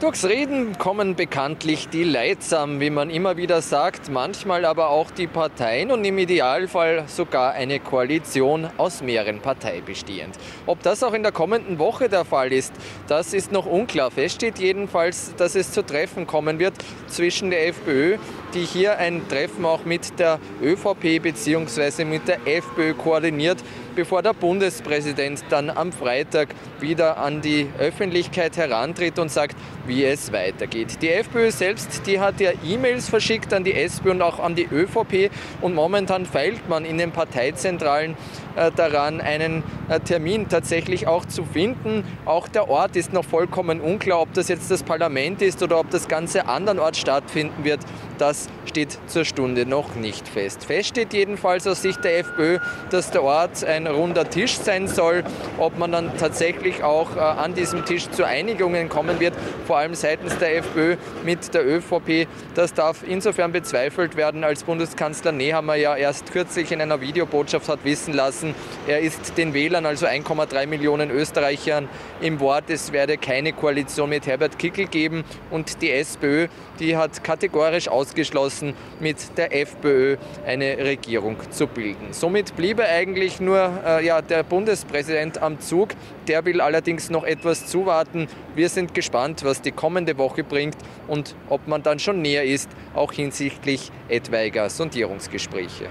Durchs Reden kommen bekanntlich die Leitsam, wie man immer wieder sagt, manchmal aber auch die Parteien und im Idealfall sogar eine Koalition aus mehreren Parteien bestehend. Ob das auch in der kommenden Woche der Fall ist, das ist noch unklar. Fest steht jedenfalls, dass es zu Treffen kommen wird zwischen der FPÖ, die hier ein Treffen auch mit der ÖVP bzw. mit der FPÖ koordiniert, bevor der Bundespräsident dann am Freitag wieder an die Öffentlichkeit herantritt und sagt, wie es weitergeht. Die FPÖ selbst, die hat ja E-Mails verschickt an die SPÖ und auch an die ÖVP und momentan feilt man in den Parteizentralen äh, daran, einen äh, Termin tatsächlich auch zu finden. Auch der Ort ist noch vollkommen unklar, ob das jetzt das Parlament ist oder ob das Ganze andernorts stattfinden wird. Das steht zur Stunde noch nicht fest. Fest steht jedenfalls aus Sicht der FPÖ, dass der Ort ein runder Tisch sein soll. Ob man dann tatsächlich auch äh, an diesem Tisch zu Einigungen kommen wird, vor allem seitens der FPÖ mit der ÖVP, das darf insofern bezweifelt werden, als Bundeskanzler Nehammer ja erst kürzlich in einer Videobotschaft hat wissen lassen, er ist den Wählern, also 1,3 Millionen Österreichern, im Wort, es werde keine Koalition mit Herbert Kickel geben und die SPÖ, die hat kategorisch ausgeschlossen, mit der FPÖ eine Regierung zu bilden. Somit bliebe eigentlich nur äh, ja, der Bundespräsident am Zug. Der will allerdings noch etwas zuwarten. Wir sind gespannt, was die kommende Woche bringt und ob man dann schon näher ist, auch hinsichtlich etwaiger Sondierungsgespräche.